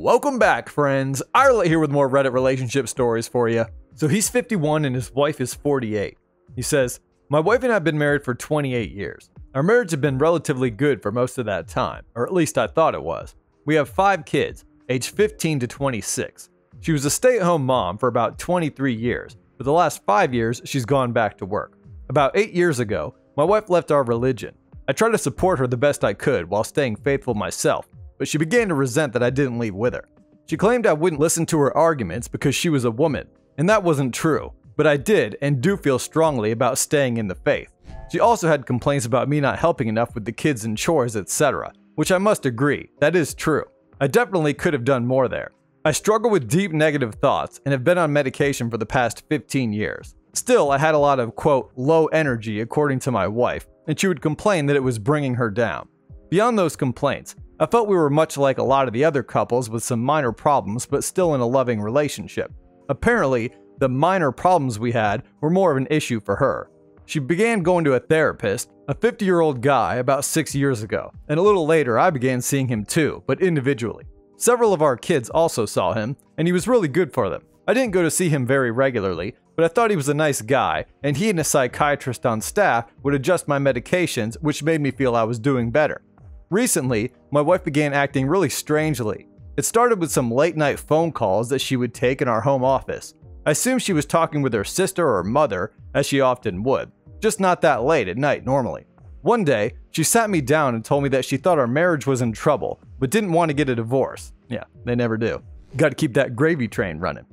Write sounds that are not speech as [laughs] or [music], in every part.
Welcome back, friends. iRelat here with more Reddit relationship stories for you. So he's 51 and his wife is 48. He says, My wife and I have been married for 28 years. Our marriage had been relatively good for most of that time, or at least I thought it was. We have five kids, aged 15 to 26. She was a stay at home mom for about 23 years. For the last five years, she's gone back to work. About eight years ago, my wife left our religion. I tried to support her the best I could while staying faithful myself, but she began to resent that I didn't leave with her. She claimed I wouldn't listen to her arguments because she was a woman, and that wasn't true, but I did and do feel strongly about staying in the faith. She also had complaints about me not helping enough with the kids and chores, etc., which I must agree, that is true. I definitely could have done more there. I struggle with deep negative thoughts and have been on medication for the past 15 years. Still, I had a lot of, quote, low energy according to my wife, and she would complain that it was bringing her down. Beyond those complaints, I felt we were much like a lot of the other couples with some minor problems but still in a loving relationship. Apparently, the minor problems we had were more of an issue for her. She began going to a therapist, a 50 year old guy, about six years ago, and a little later I began seeing him too, but individually. Several of our kids also saw him, and he was really good for them. I didn't go to see him very regularly, but I thought he was a nice guy, and he and a psychiatrist on staff would adjust my medications, which made me feel I was doing better. Recently, my wife began acting really strangely. It started with some late night phone calls that she would take in our home office. I assumed she was talking with her sister or mother, as she often would, just not that late at night normally. One day, she sat me down and told me that she thought our marriage was in trouble, but didn't want to get a divorce. Yeah, they never do. Gotta keep that gravy train running.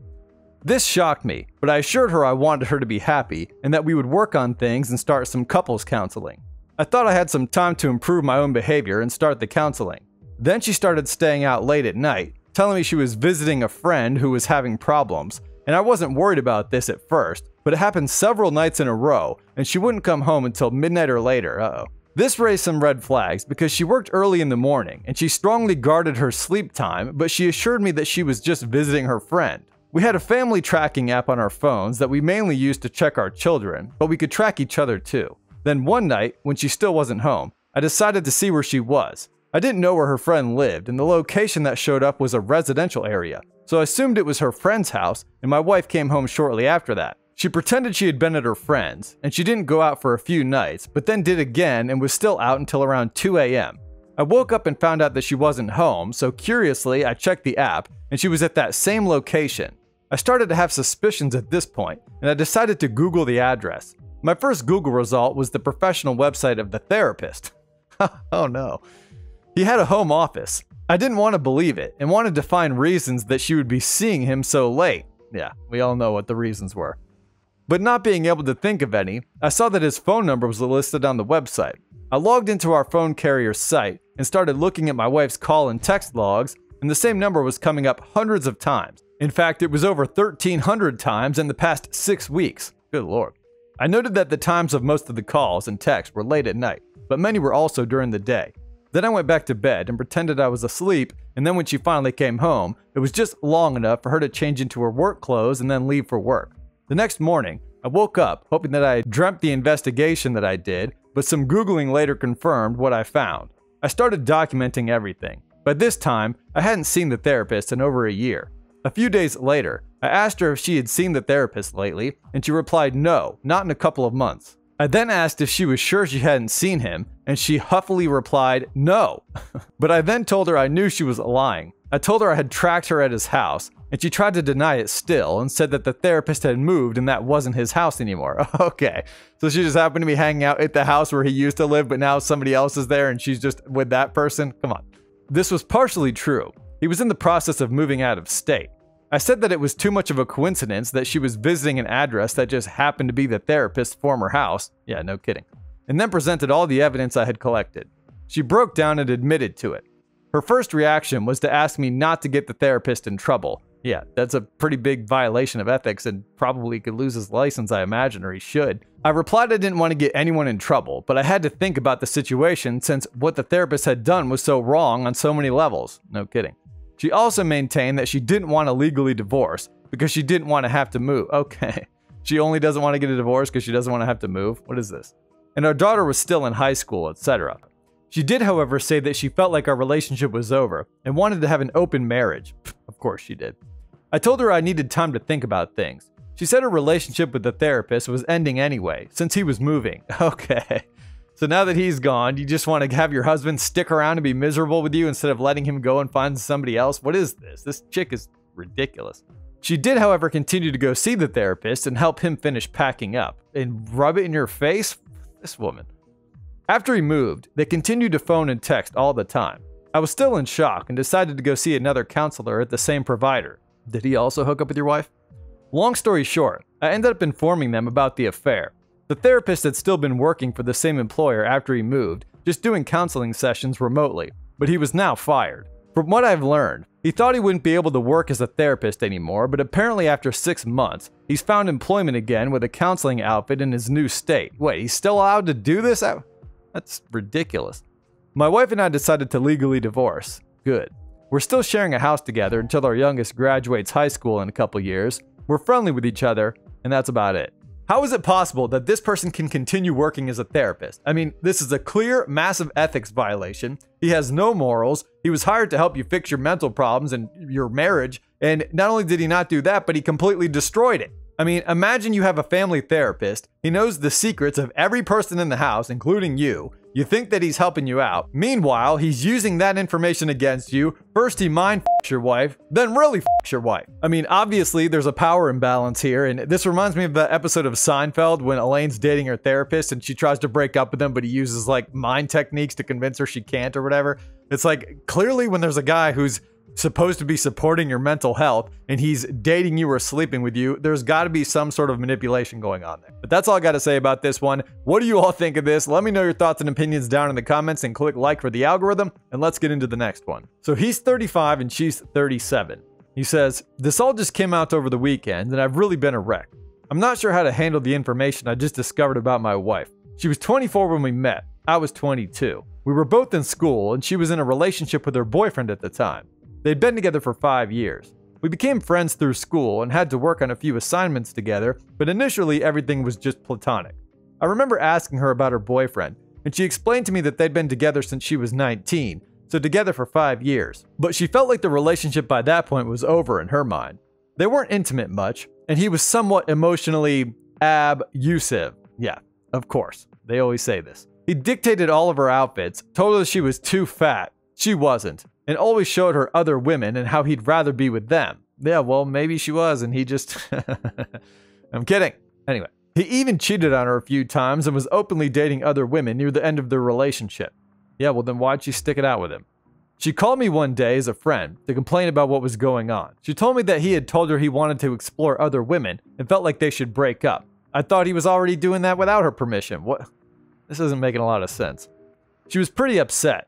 This shocked me, but I assured her I wanted her to be happy and that we would work on things and start some couples counseling. I thought I had some time to improve my own behavior and start the counseling. Then she started staying out late at night, telling me she was visiting a friend who was having problems, and I wasn't worried about this at first, but it happened several nights in a row, and she wouldn't come home until midnight or later. Uh oh. This raised some red flags because she worked early in the morning and she strongly guarded her sleep time, but she assured me that she was just visiting her friend. We had a family tracking app on our phones that we mainly used to check our children, but we could track each other too. Then one night, when she still wasn't home, I decided to see where she was. I didn't know where her friend lived, and the location that showed up was a residential area, so I assumed it was her friend's house, and my wife came home shortly after that. She pretended she had been at her friend's, and she didn't go out for a few nights, but then did again and was still out until around 2 a.m. I woke up and found out that she wasn't home, so curiously, I checked the app, and she was at that same location. I started to have suspicions at this point, and I decided to Google the address. My first Google result was the professional website of the therapist. [laughs] oh no. He had a home office. I didn't want to believe it and wanted to find reasons that she would be seeing him so late. Yeah, we all know what the reasons were. But not being able to think of any, I saw that his phone number was listed on the website. I logged into our phone carrier's site and started looking at my wife's call and text logs, and the same number was coming up hundreds of times. In fact, it was over 1,300 times in the past six weeks. Good lord. I noted that the times of most of the calls and texts were late at night, but many were also during the day. Then I went back to bed and pretended I was asleep, and then when she finally came home, it was just long enough for her to change into her work clothes and then leave for work. The next morning, I woke up hoping that I had dreamt the investigation that I did, but some Googling later confirmed what I found. I started documenting everything. By this time, I hadn't seen the therapist in over a year. A few days later, I asked her if she had seen the therapist lately, and she replied no, not in a couple of months. I then asked if she was sure she hadn't seen him, and she huffily replied no. [laughs] but I then told her I knew she was lying. I told her I had tracked her at his house, and she tried to deny it still and said that the therapist had moved and that wasn't his house anymore. [laughs] okay, so she just happened to be hanging out at the house where he used to live, but now somebody else is there and she's just with that person? Come on. This was partially true. He was in the process of moving out of state. I said that it was too much of a coincidence that she was visiting an address that just happened to be the therapist's former house. Yeah, no kidding. And then presented all the evidence I had collected. She broke down and admitted to it. Her first reaction was to ask me not to get the therapist in trouble. Yeah, that's a pretty big violation of ethics and probably could lose his license, I imagine, or he should. I replied I didn't want to get anyone in trouble, but I had to think about the situation since what the therapist had done was so wrong on so many levels. No kidding. She also maintained that she didn't want to legally divorce because she didn't want to have to move. Okay. [laughs] She only doesn't want to get a divorce because she doesn't want to have to move. What is this? And our daughter was still in high school, etc. She did, however, say that she felt like our relationship was over and wanted to have an open marriage. Of course, she did. I told her I needed time to think about things. She said her relationship with the therapist was ending anyway, since he was moving. [laughs] Okay. So now that he's gone, you just want to have your husband stick around and be miserable with you instead of letting him go and find somebody else? What is this? This chick is ridiculous. She did, however, continue to go see the therapist and help him finish packing up. And rub it in your face? This woman. After he moved, they continued to phone and text all the time. I was still in shock and decided to go see another counselor at the same provider. Did he also hook up with your wife? Long story short, I ended up informing them about the affair. The therapist had still been working for the same employer after he moved, just doing counseling sessions remotely, but he was now fired. From what I've learned, he thought he wouldn't be able to work as a therapist anymore, but apparently after six months, he's found employment again with a counseling outfit in his new state. Wait, he's still allowed to do this? That's ridiculous. My wife and I decided to legally divorce. Good. We're still sharing a house together until our youngest graduates high school in a couple years. We're friendly with each other, and that's about it. How is it possible that this person can continue working as a therapist? I mean, this is a clear, massive ethics violation. He has no morals. He was hired to help you fix your mental problems and your marriage. And not only did he not do that, but he completely destroyed it. I mean, imagine you have a family therapist. He knows the secrets of every person in the house, including you. You think that he's helping you out. Meanwhile, he's using that information against you. First, he mind your wife, then really your wife. I mean, obviously, there's a power imbalance here, and this reminds me of the episode of Seinfeld when Elaine's dating her therapist and she tries to break up with him, but he uses like mind techniques to convince her she can't or whatever. It's like clearly when there's a guy who's supposed to be supporting your mental health and he's dating you or sleeping with you, there's got to be some sort of manipulation going on there. But that's all I got to say about this one. What do you all think of this? Let me know your thoughts and opinions down in the comments and click like for the algorithm. And let's get into the next one. So he's 35 and she's 37. He says, This all just came out over the weekend and I've really been a wreck. I'm not sure how to handle the information I just discovered about my wife. She was 24 when we met. I was 22. We were both in school and she was in a relationship with her boyfriend at the time. They'd been together for five years. We became friends through school and had to work on a few assignments together, but initially everything was just platonic. I remember asking her about her boyfriend, and she explained to me that they'd been together since she was 19, so together for five years. But she felt like the relationship by that point was over in her mind. They weren't intimate much, and he was somewhat emotionally abusive. Yeah, of course. They always say this. He dictated all of her outfits, told her she was too fat. She wasn't and always showed her other women and how he'd rather be with them. Yeah, well, maybe she was, and he just. [laughs] I'm kidding. Anyway, he even cheated on her a few times and was openly dating other women near the end of their relationship. Yeah, well, then why'd she stick it out with him? She called me one day as a friend to complain about what was going on. She told me that he had told her he wanted to explore other women and felt like they should break up. I thought he was already doing that without her permission. What? This isn't making a lot of sense. She was pretty upset.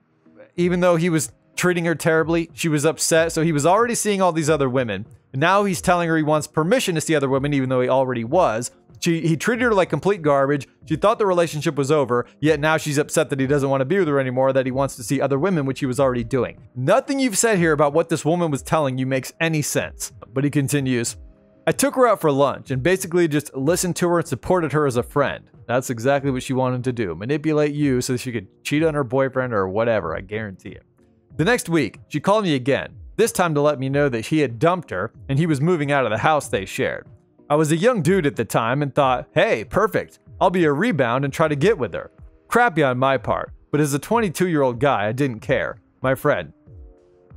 Even though he was treating her terribly. She was upset. So he was already seeing all these other women. Now he's telling her he wants permission to see other women, even though he already was. She, he treated her like complete garbage. She thought the relationship was over, yet now she's upset that he doesn't want to be with her anymore, that he wants to see other women, which he was already doing. Nothing you've said here about what this woman was telling you makes any sense. But he continues I took her out for lunch and basically just listened to her and supported her as a friend. That's exactly what she wanted to do manipulate you so she could cheat on her boyfriend or whatever, I guarantee it. The next week, she called me again, this time to let me know that he had dumped her and he was moving out of the house they shared. I was a young dude at the time and thought, hey, perfect, I'll be a rebound and try to get with her. Crappy on my part, but as a 22 year old guy, I didn't care. My friend,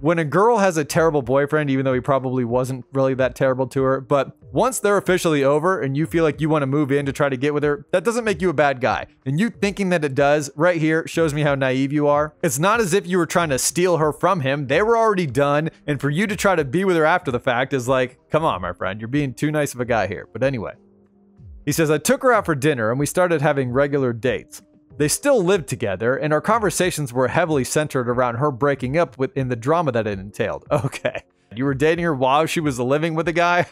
when a girl has a terrible boyfriend, even though he probably wasn't really that terrible to her, but once they're officially over and you feel like you want to move in to try to get with her, that doesn't make you a bad guy. And you thinking that it does right here shows me how naive you are. It's not as if you were trying to steal her from him. They were already done. And for you to try to be with her after the fact is like, come on, my friend, you're being too nice of a guy here. But anyway, he says, I took her out for dinner and we started having regular dates. They still lived together, and our conversations were heavily centered around her breaking up with in the drama that it entailed. [laughs] Okay. You were dating her while she was living with a guy?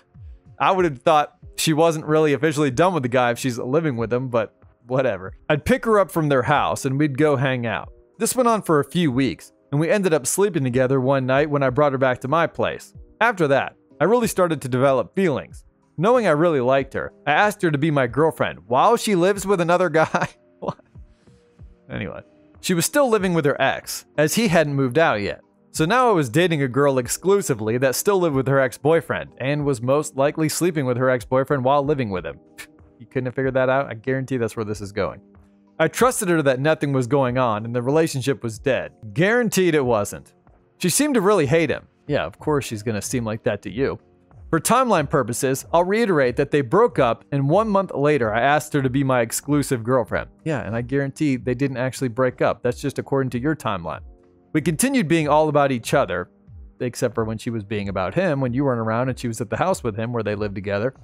I would have thought she wasn't really officially done with the guy if she's living with him, but whatever. I'd pick her up from their house and we'd go hang out. This went on for a few weeks, and we ended up sleeping together one night when I brought her back to my place. After that, I really started to develop feelings. Knowing I really liked her, I asked her to be my girlfriend while she lives with another [laughs] guy. Anyway, She was still living with her ex, as he hadn't moved out yet. So now I was dating a girl exclusively that still lived with her ex boyfriend and was most likely sleeping with her ex boyfriend while living with him. You couldn't have figured that out? I guarantee that's where this is going. I trusted her that nothing was going on and the relationship was dead. Guaranteed it wasn't. She seemed to really hate him. Yeah, of course she's gonna seem like that to you. For timeline purposes, I'll reiterate that they broke up, and one month later, I asked her to be my exclusive girlfriend. Yeah, and I guarantee they didn't actually break up. That's just according to your timeline. We continued being all about each other, except for when she was being about him, when you weren't around and she was at the house with him where they lived together.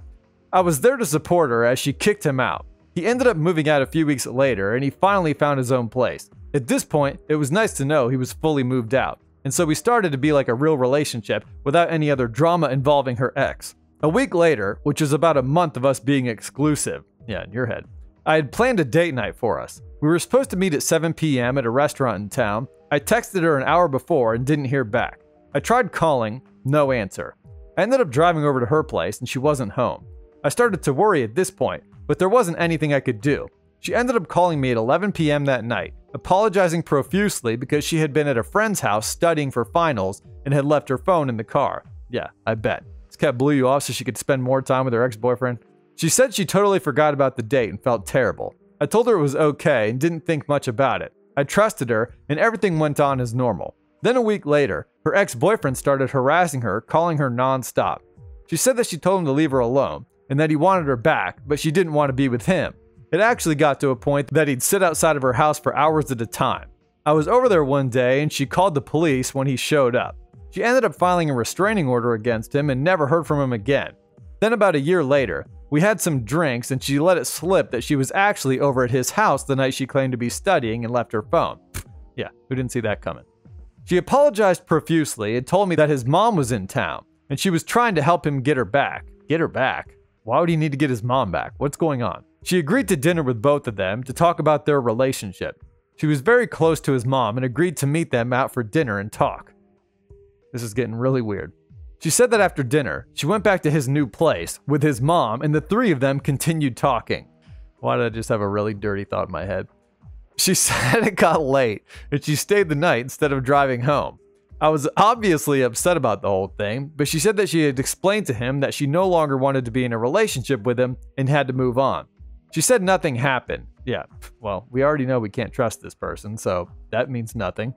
I was there to support her as she kicked him out. He ended up moving out a few weeks later, and he finally found his own place. At this point, it was nice to know he was fully moved out and so we started to be like a real relationship without any other drama involving her ex. A week later, which was about a month of us being exclusive, yeah, in your head, I had planned a date night for us. We were supposed to meet at 7 p.m. at a restaurant in town. I texted her an hour before and didn't hear back. I tried calling, no answer. I ended up driving over to her place and she wasn't home. I started to worry at this point, but there wasn't anything I could do. She ended up calling me at 11 p.m. that night, apologizing profusely because she had been at a friend's house studying for finals and had left her phone in the car. Yeah, I bet. This cat blew you off so she could spend more time with her ex boyfriend. She said she totally forgot about the date and felt terrible. I told her it was okay and didn't think much about it. I trusted her, and everything went on as normal. Then a week later, her ex boyfriend started harassing her, calling her nonstop. She said that she told him to leave her alone and that he wanted her back, but she didn't want to be with him. It actually got to a point that he'd sit outside of her house for hours at a time. I was over there one day and she called the police when he showed up. She ended up filing a restraining order against him and never heard from him again. Then, about a year later, we had some drinks and she let it slip that she was actually over at his house the night she claimed to be studying and left her phone. [sniffs] yeah, who didn't see that coming? She apologized profusely and told me that his mom was in town and she was trying to help him get her back. Get her back? Why would he need to get his mom back? What's going on? She agreed to dinner with both of them to talk about their relationship. She was very close to his mom and agreed to meet them out for dinner and talk. This is getting really weird. She said that after dinner, she went back to his new place with his mom, and the three of them continued talking. Why did I just have a really dirty thought in my head? She [laughs] said it got late and she stayed the night instead of driving home. I was obviously upset about the whole thing, but she said that she had explained to him that she no longer wanted to be in a relationship with him and had to move on. She said nothing happened. Yeah, well, we already know we can't trust this person, so that means nothing.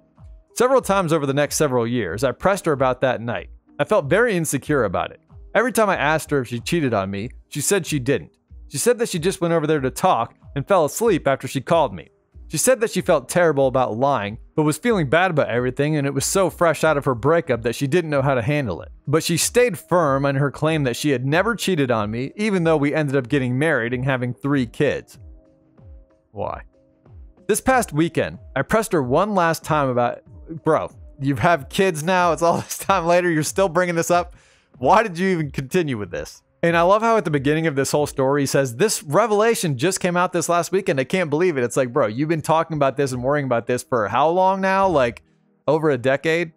Several times over the next several years, I pressed her about that night. I felt very insecure about it. Every time I asked her if she cheated on me, she said she didn't. She said that she just went over there to talk and fell asleep after she called me. She said that she felt terrible about lying, but was feeling bad about everything, and it was so fresh out of her breakup that she didn't know how to handle it. But she stayed firm on her claim that she had never cheated on me, even though we ended up getting married and having three kids. Why? This past weekend, I pressed her one last time about, bro, you have kids now, it's all this time later, you're still bringing this up. Why did you even continue with this? And I love how at the beginning of this whole story he says, This revelation just came out this last weekend. I can't believe it. It's like, bro, you've been talking about this and worrying about this for how long now? Like over a decade?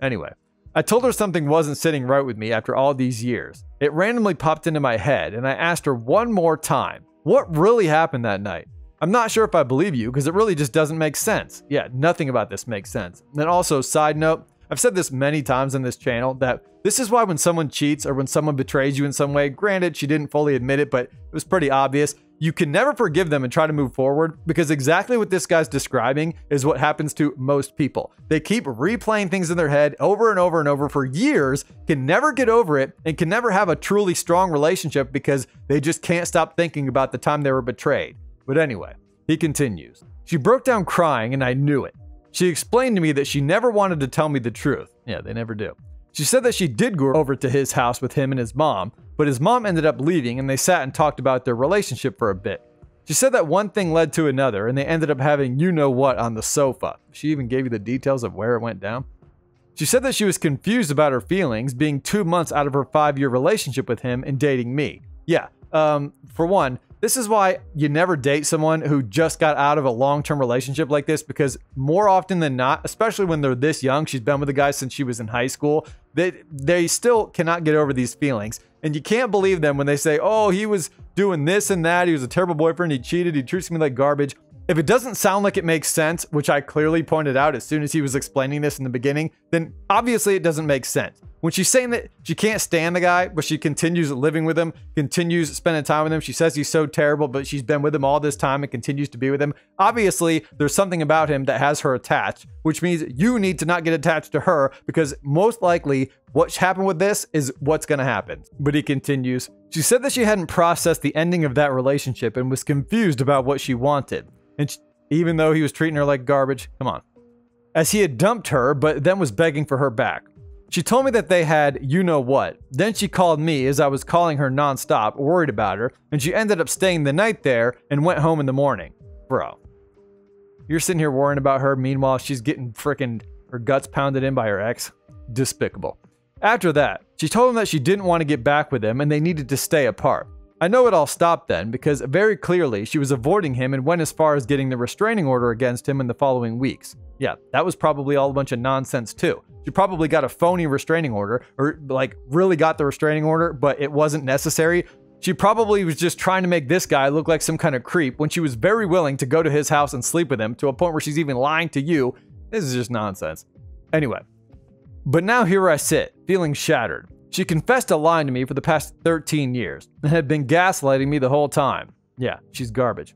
Anyway, I told her something wasn't sitting right with me after all these years. It randomly popped into my head, and I asked her one more time, What really happened that night? I'm not sure if I believe you because it really just doesn't make sense. Yeah, nothing about this makes sense. And also, side note, I've said this many times on this channel that this is why when someone cheats or when someone betrays you in some way, granted, she didn't fully admit it, but it was pretty obvious. You can never forgive them and try to move forward because exactly what this guy's describing is what happens to most people. They keep replaying things in their head over and over and over for years, can never get over it, and can never have a truly strong relationship because they just can't stop thinking about the time they were betrayed. But anyway, he continues. She broke down crying, and I knew it. She explained to me that she never wanted to tell me the truth. Yeah, they never do. She said that she did go over to his house with him and his mom, but his mom ended up leaving and they sat and talked about their relationship for a bit. She said that one thing led to another and they ended up having you know what on the sofa. She even gave you the details of where it went down. She said that she was confused about her feelings being two months out of her five year relationship with him and dating me. Yeah, um, for one, this is why you never date someone who just got out of a long term relationship like this because more often than not, especially when they're this young, she's been with the guy since she was in high school, they, they still cannot get over these feelings. And you can't believe them when they say, oh, he was doing this and that. He was a terrible boyfriend. He cheated. He treats me like garbage. If it doesn't sound like it makes sense, which I clearly pointed out as soon as he was explaining this in the beginning, then obviously it doesn't make sense. When she's saying that she can't stand the guy, but she continues living with him, continues spending time with him, she says he's so terrible, but she's been with him all this time and continues to be with him. Obviously, there's something about him that has her attached, which means you need to not get attached to her because most likely what happened with this is what's going to happen. But he continues. She said that she hadn't processed the ending of that relationship and was confused about what she wanted. And she, even though he was treating her like garbage, come on. As he had dumped her, but then was begging for her back. She told me that they had you know what. Then she called me as I was calling her nonstop, worried about her, and she ended up staying the night there and went home in the morning. Bro. You're sitting here worrying about her, meanwhile, she's getting frickin' her guts pounded in by her ex. Despicable. After that, she told him that she didn't want to get back with him and they needed to stay apart. I know it all stopped then because very clearly she was avoiding him and went as far as getting the restraining order against him in the following weeks. Yeah, that was probably all a bunch of nonsense too. She probably got a phony restraining order or like really got the restraining order, but it wasn't necessary. She probably was just trying to make this guy look like some kind of creep when she was very willing to go to his house and sleep with him to a point where she's even lying to you. This is just nonsense. Anyway, but now here I sit, feeling shattered. She confessed to lying to me for the past 13 years and had been gaslighting me the whole time. Yeah, she's garbage.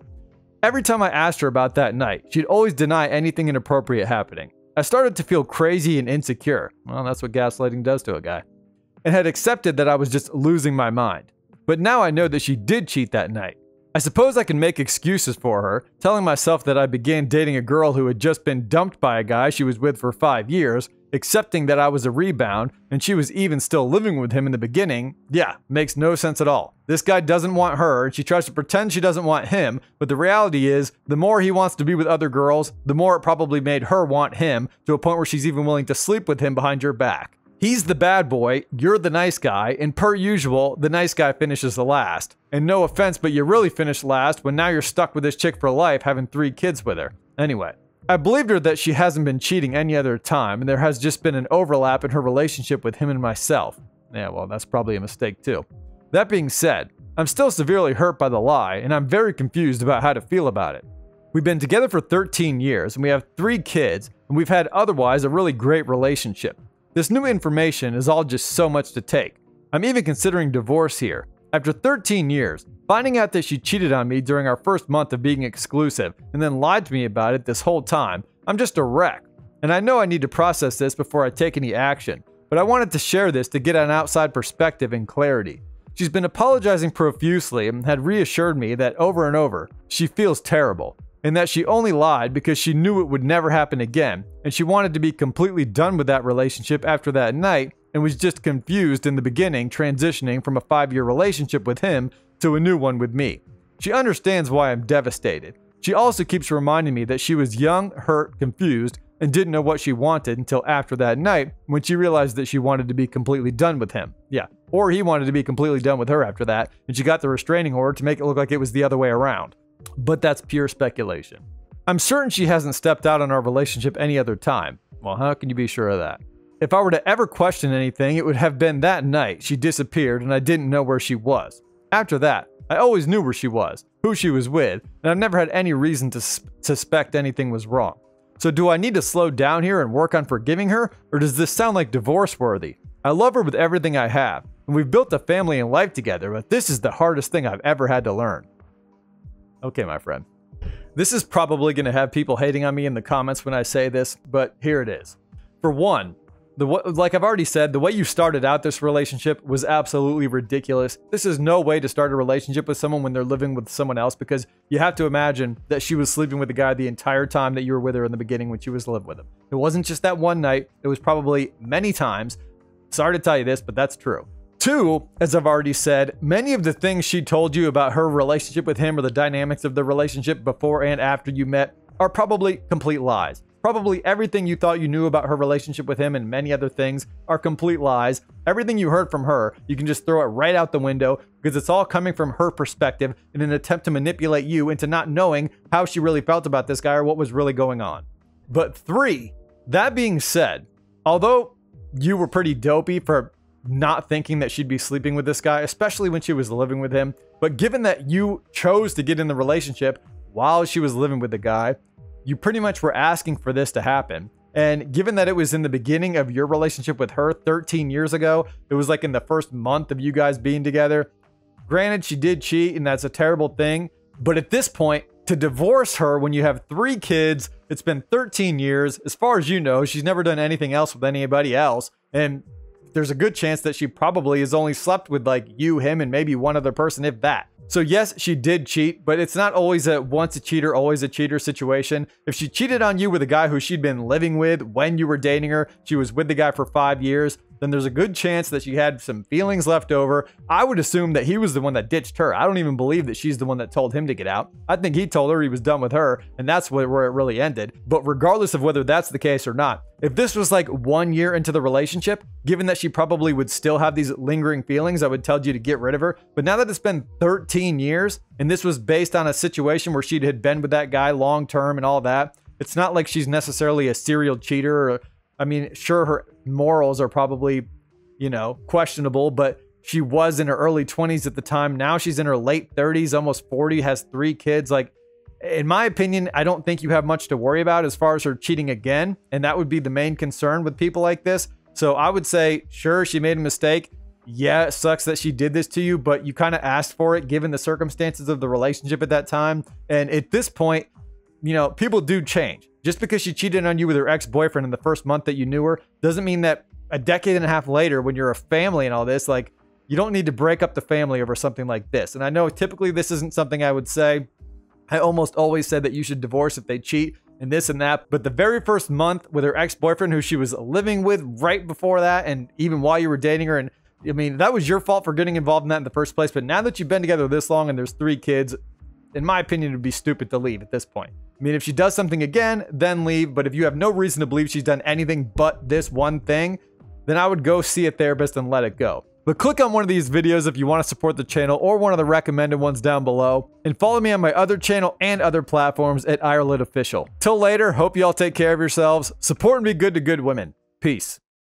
Every time I asked her about that night, she'd always deny anything inappropriate happening. I started to feel crazy and insecure. Well, that's what gaslighting does to a guy. And had accepted that I was just losing my mind. But now I know that she did cheat that night. I suppose I can make excuses for her, telling myself that I began dating a girl who had just been dumped by a guy she was with for five years, accepting that I was a rebound, and she was even still living with him in the beginning. Yeah, makes no sense at all. This guy doesn't want her, and she tries to pretend she doesn't want him, but the reality is, the more he wants to be with other girls, the more it probably made her want him, to a point where she's even willing to sleep with him behind your back. He's the bad boy, you're the nice guy, and per usual, the nice guy finishes the last. And no offense, but you really finished last when now you're stuck with this chick for life having three kids with her. Anyway, I believed her that she hasn't been cheating any other time, and there has just been an overlap in her relationship with him and myself. Yeah, well, that's probably a mistake too. That being said, I'm still severely hurt by the lie, and I'm very confused about how to feel about it. We've been together for 13 years, and we have three kids, and we've had otherwise a really great relationship. This new information is all just so much to take. I'm even considering divorce here. After 13 years, finding out that she cheated on me during our first month of being exclusive and then lied to me about it this whole time, I'm just a wreck. And I know I need to process this before I take any action, but I wanted to share this to get an outside perspective and clarity. She's been apologizing profusely and had reassured me that over and over, she feels terrible and that she only lied because she knew it would never happen again, and she wanted to be completely done with that relationship after that night, and was just confused in the beginning, transitioning from a five year relationship with him to a new one with me. She understands why I'm devastated. She also keeps reminding me that she was young, hurt, confused, and didn't know what she wanted until after that night when she realized that she wanted to be completely done with him. Yeah, or he wanted to be completely done with her after that, and she got the restraining order to make it look like it was the other way around but that's pure speculation. I'm certain she hasn't stepped out on our relationship any other time. Well, how can you be sure of that? If I were to ever question anything, it would have been that night she disappeared and I didn't know where she was. After that, I always knew where she was, who she was with, and I've never had any reason to suspect anything was wrong. So, do I need to slow down here and work on forgiving her, or does this sound like divorce worthy? I love her with everything I have, and we've built a family and life together, but this is the hardest thing I've ever had to learn. Okay, my friend. This is probably going to have people hating on me in the comments when I say this, but here it is. For one, the like I've already said, the way you started out this relationship was absolutely ridiculous. This is no way to start a relationship with someone when they're living with someone else because you have to imagine that she was sleeping with the guy the entire time that you were with her in the beginning when she was living with him. It wasn't just that one night, it was probably many times. Sorry to tell you this, but that's true. Two, as I've already said, many of the things she told you about her relationship with him or the dynamics of the relationship before and after you met are probably complete lies. Probably everything you thought you knew about her relationship with him and many other things are complete lies. Everything you heard from her, you can just throw it right out the window because it's all coming from her perspective in an attempt to manipulate you into not knowing how she really felt about this guy or what was really going on. But three, that being said, although you were pretty dopey for not thinking that she'd be sleeping with this guy, especially when she was living with him. But given that you chose to get in the relationship, while she was living with the guy, you pretty much were asking for this to happen. And given that it was in the beginning of your relationship with her 13 years ago, it was like in the first month of you guys being together. Granted, she did cheat, and that's a terrible thing. But at this point, to divorce her when you have three kids, it's been 13 years. As far as you know, she's never done anything else with anybody else. And there's a good chance that she probably has only slept with like you, him, and maybe one other person, if that. So yes, she did cheat, but it's not always a once a cheater, always a cheater situation. If she cheated on you with a guy who she'd been living with when you were dating her, she was with the guy for five years, then there's a good chance that she had some feelings left over. I would assume that he was the one that ditched her. I don't even believe that she's the one that told him to get out. I think he told her he was done with her, and that's where it really ended. But regardless of whether that's the case or not, if this was like one year into the relationship, given that she probably would still have these lingering feelings, I would tell you to get rid of her. But now that it's been 13 years, and this was based on a situation where she had been with that guy long term and all that, it's not like she's necessarily a serial cheater or I mean, sure, her morals are probably, you know, questionable, but she was in her early 20s at the time. Now she's in her late 30s, almost 40, has three kids. Like, in my opinion, I don't think you have much to worry about as far as her cheating again. And that would be the main concern with people like this. So I would say, sure, she made a mistake. Yeah, it sucks that she did this to you, but you kind of asked for it given the circumstances of the relationship at that time. And at this point, you know, people do change. Just because she cheated on you with her ex boyfriend in the first month that you knew her doesn't mean that a decade and a half later, when you're a family and all this, like, you don't need to break up the family over something like this. And I know typically this isn't something I would say. I almost always said that you should divorce if they cheat and this and that. But the very first month with her ex boyfriend, who she was living with right before that, and even while you were dating her, and I mean, that was your fault for getting involved in that in the first place. But now that you've been together this long and there's three kids, in my opinion, it would be stupid to leave at this point. I mean, if she does something again, then leave. But if you have no reason to believe she's done anything but this one thing, then I would go see a therapist and let it go. But click on one of these videos if you want to support the channel or one of the recommended ones down below. And follow me on my other channel and other platforms at iRelat Official. Till later, hope you all take care of yourselves, support and be good to good women. Peace.